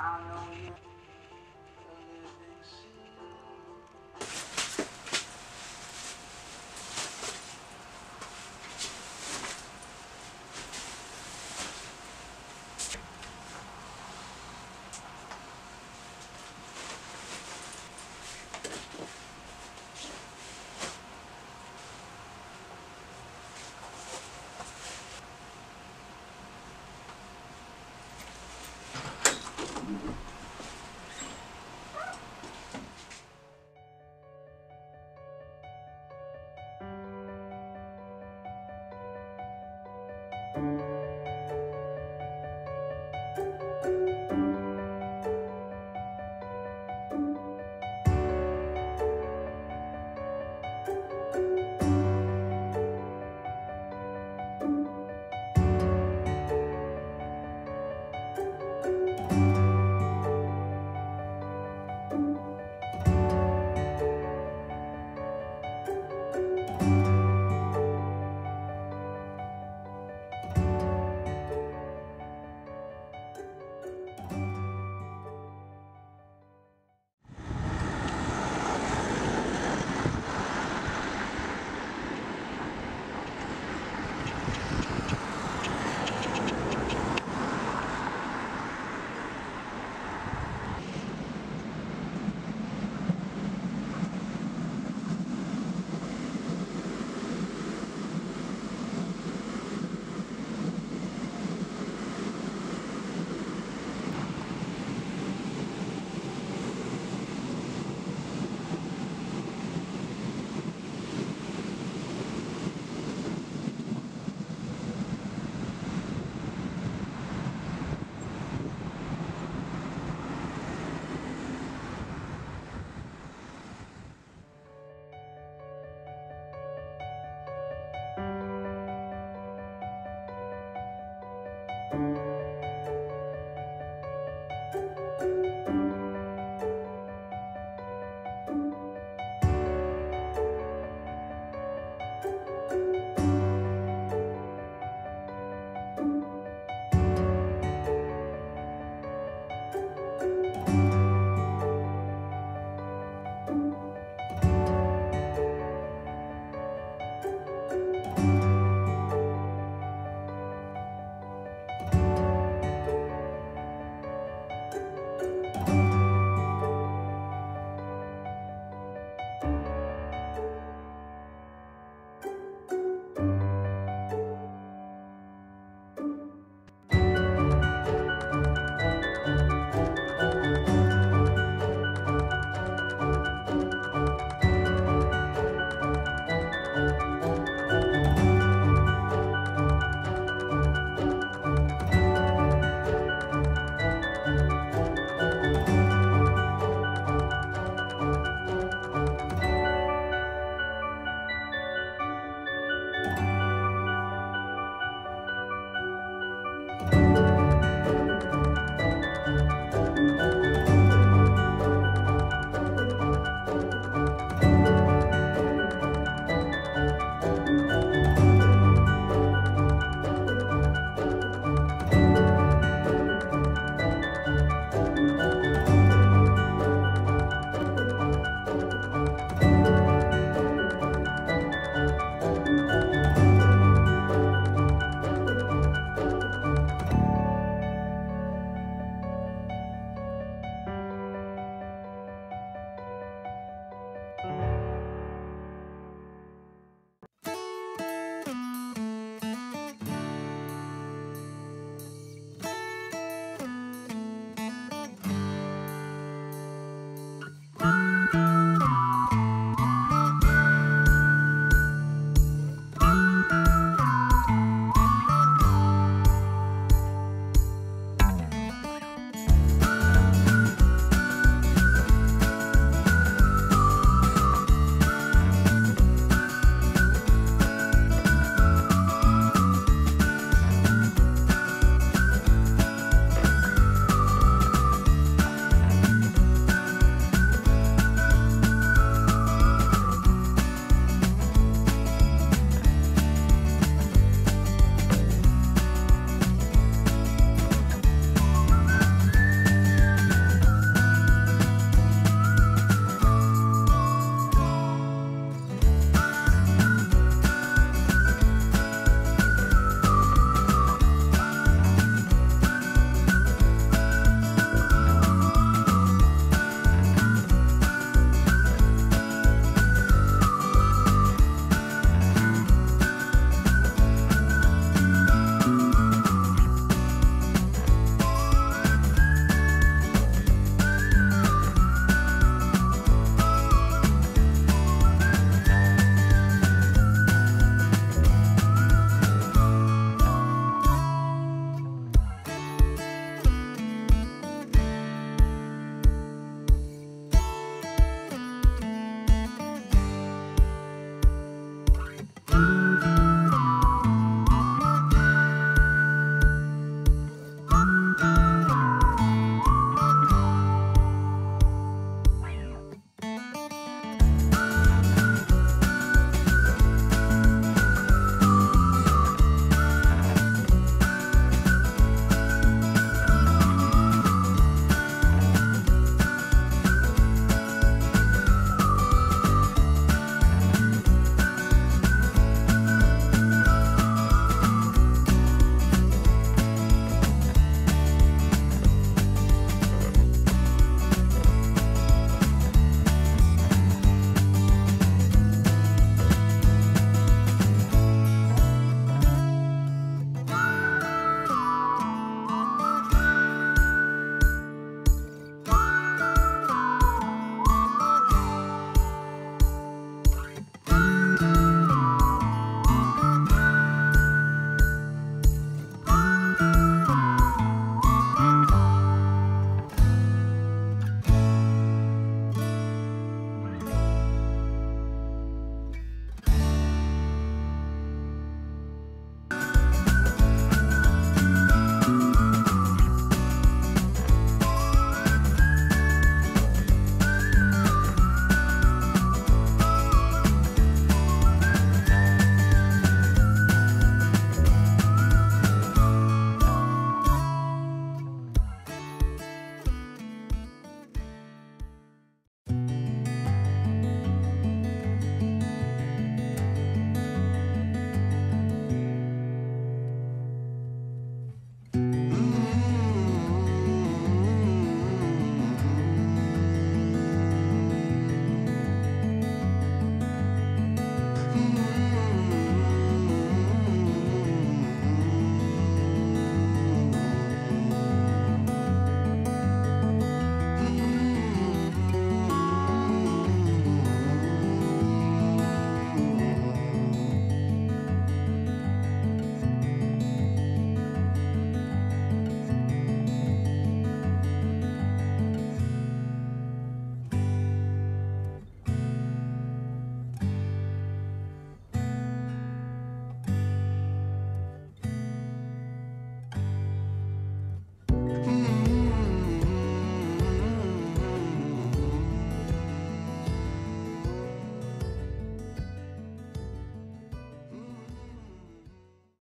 I know you.